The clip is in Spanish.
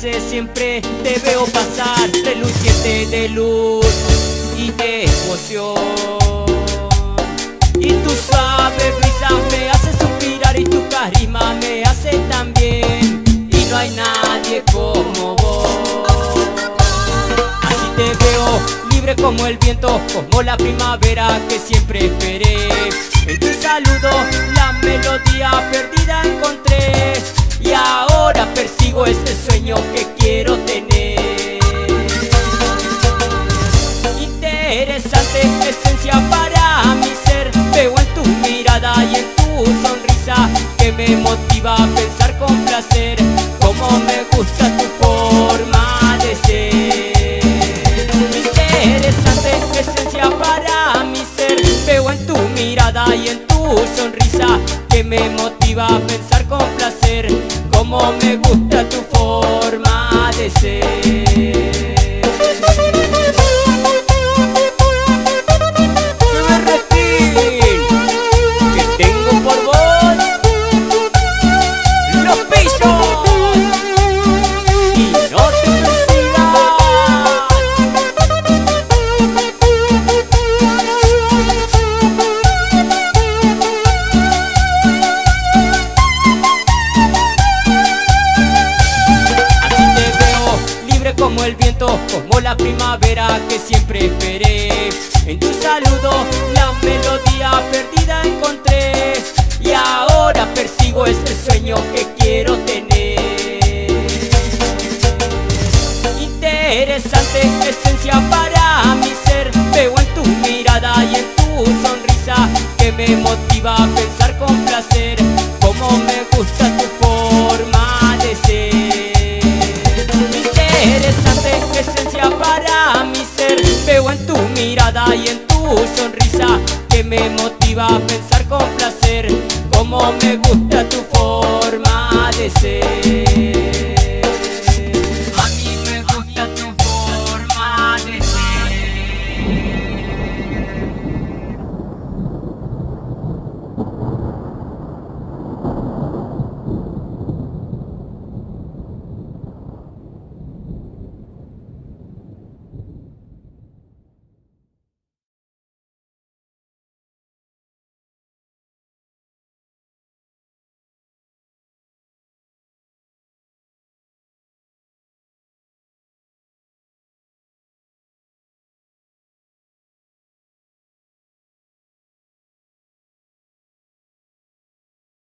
siempre te veo pasar, reluciente de luz y de emoción. Y tu suave brisa me hace suspirar y tu carisma me hace también. Y no hay nadie como vos. Así te veo, libre como el viento, como la primavera que siempre esperé. En tu saludo la melodía me gusta tu forma de ser. Interesante esencia para mi ser, veo en tu mirada y en tu sonrisa que me motiva a pensar con placer cómo me gusta tu forma de ser. Como la primavera que siempre esperé. En tu saludo la melodía perdida encontré y ahora persigo ese sueño que quiero tener. Interesante esencia para mi ser, veo en tu mirada y en tu sonrisa que me motiva a pensar con placer cómo me gusta tu sonrisa que me motiva a pensar con placer cómo me gusta tu forma de ser.